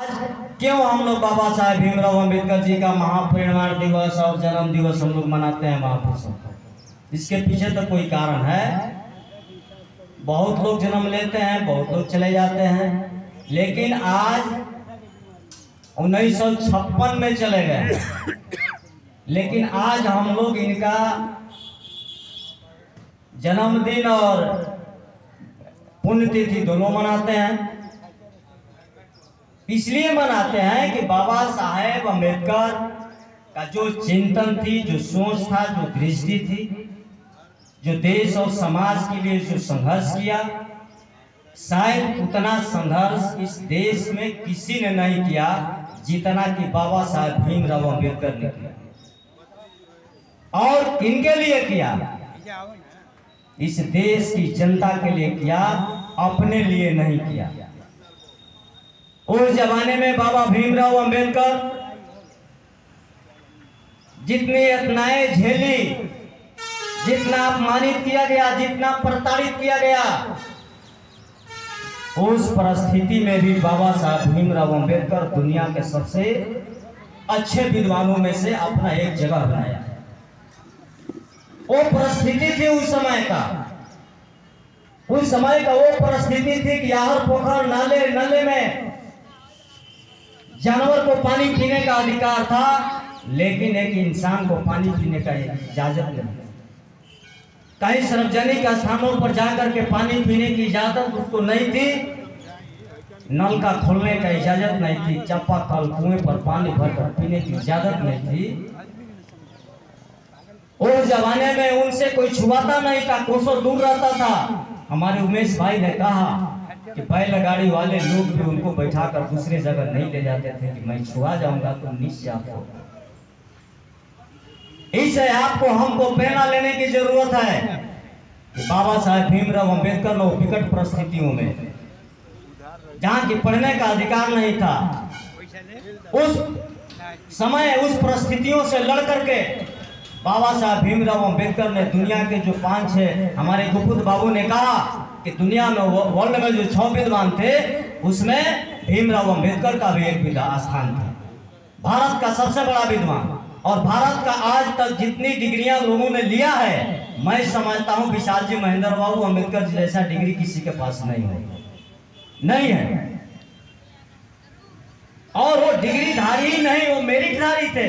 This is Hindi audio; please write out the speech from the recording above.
क्यों हम लोग बाबा साहेब भीमराव अंबेडकर जी का महापरिनिर्वाण दिवस और जन्म दिवस हम लोग मनाते हैं महापुरुषों इसके पीछे तो कोई कारण है? बहुत लोग जन्म लेते हैं, बहुत लोग चले जाते हैं, लेकिन आज 1956 में चले गए। लेकिन आज हम लोग इनका जन्मदिन और पुण्यतिथि दोनों मनाते हैं। इसलिए मनाते हैं कि बाबा साहेब अंबेडकर का जो चिंतन थी, जो सोच था, जो दृष्टि थी, जो देश और समाज के लिए जो संघर्ष किया, शायद उतना संघर्ष इस देश में किसी ने नहीं किया जितना कि बाबा साहेब भीमराव अंबेडकर ने किया। और किनके लिए किया। इस देश की जनता के लिए किया, अपने लिए नहीं किया। उस जमाने में बाबा भीमराव अंबेडकर जितनी यातनाएँ झेली, जितना अपमानित किया गया, जितना प्रताड़ित किया गया, उस परिस्थिति में भी बाबा साहब भीमराव अंबेडकर दुनिया के सबसे अच्छे विद्वानों में से अपना एक जगह बनाया। वो परिस्थिति थी उस समय का। उस समय का वो परिस्थिति थी कि आहर पोखर नाले नाले में जानवर को पानी पीने का अधिकार था, लेकिन एक इंसान को पानी पीने का इजाज़त नहीं कई सार्वजनिक स्थानों पर जाकर के पानी पीने की इजाज़त उसको नहीं थी, नल का खोलने का इजाज़त नहीं थी चप्पा कल कुएँ पर पानी भरकर पीने की इजाज़त नहीं थी। उस जमाने में उनसे कोई छुआता नहीं था, कोसों दूर रहता था। हमारे उमेश भाई ने कहा कि बैलगाड़ी वाले लोग भी उनको बैठाकर दूसरे जगह नहीं ले जाते थे कि मैं छुआ जाऊँगा तो नीचे आपको इससे आपको, हमको प्रेरणा लेने की ज़रूरत है। कि बाबा साहेब भीमराव अंबेडकर ने विकट परिस्थितियों में जहाँ की पढ़ने का अधिकार नहीं था। उस समय उस परिस्थितियों से लड़ करके बाबा साहब भीमराव अंबेडकर ने दुनिया के जो पाँच छह हमारे गुप्त बाबू ने कहा कि दुनिया में वर्ल्ड में जो छह विद्वान थे, उसमें भीमराव अंबेडकर का भी एक स्थान था। भारत का सबसे बड़ा विद्वान और भारत का आज तक जितनी डिग्रियाँ लोगों ने लिया है, मैं समझता हूँ विशाल जी महेंद्र बाबू अंबेडकर जी जैसा डिग्री किसी के पास नहीं है। नहीं है। और वो डिग्री धारी ही नहीं, वो मेरिट धारी थे।